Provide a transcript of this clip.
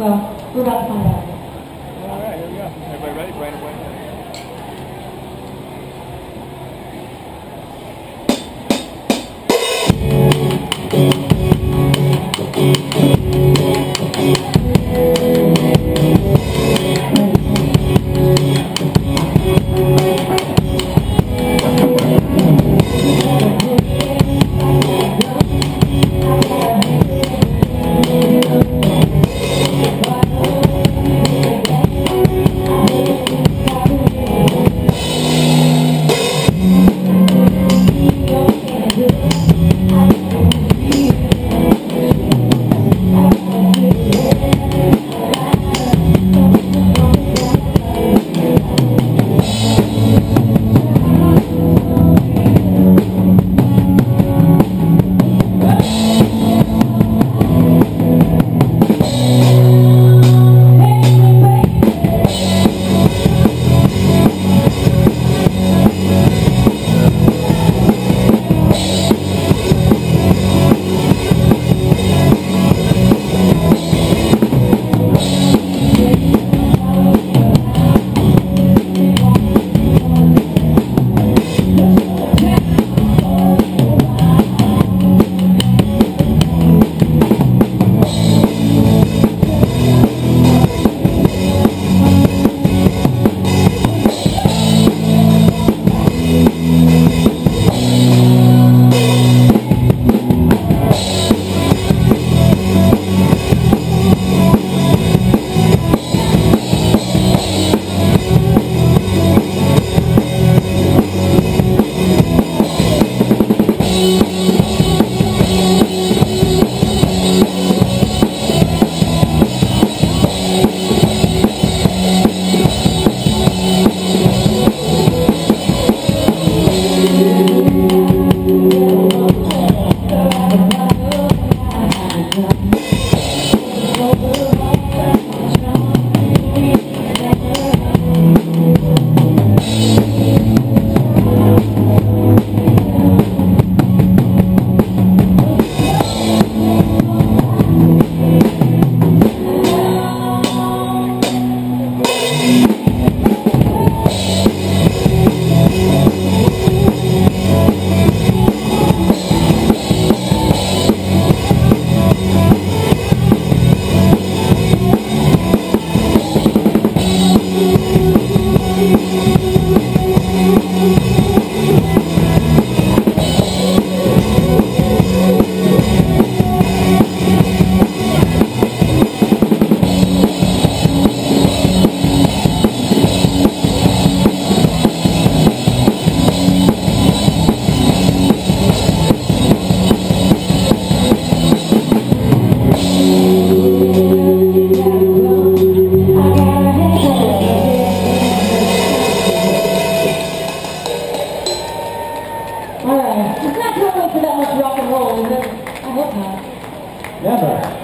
ke lurah pangkalan All right. It's not too early for that much rock and roll, is it? I hope not. Never.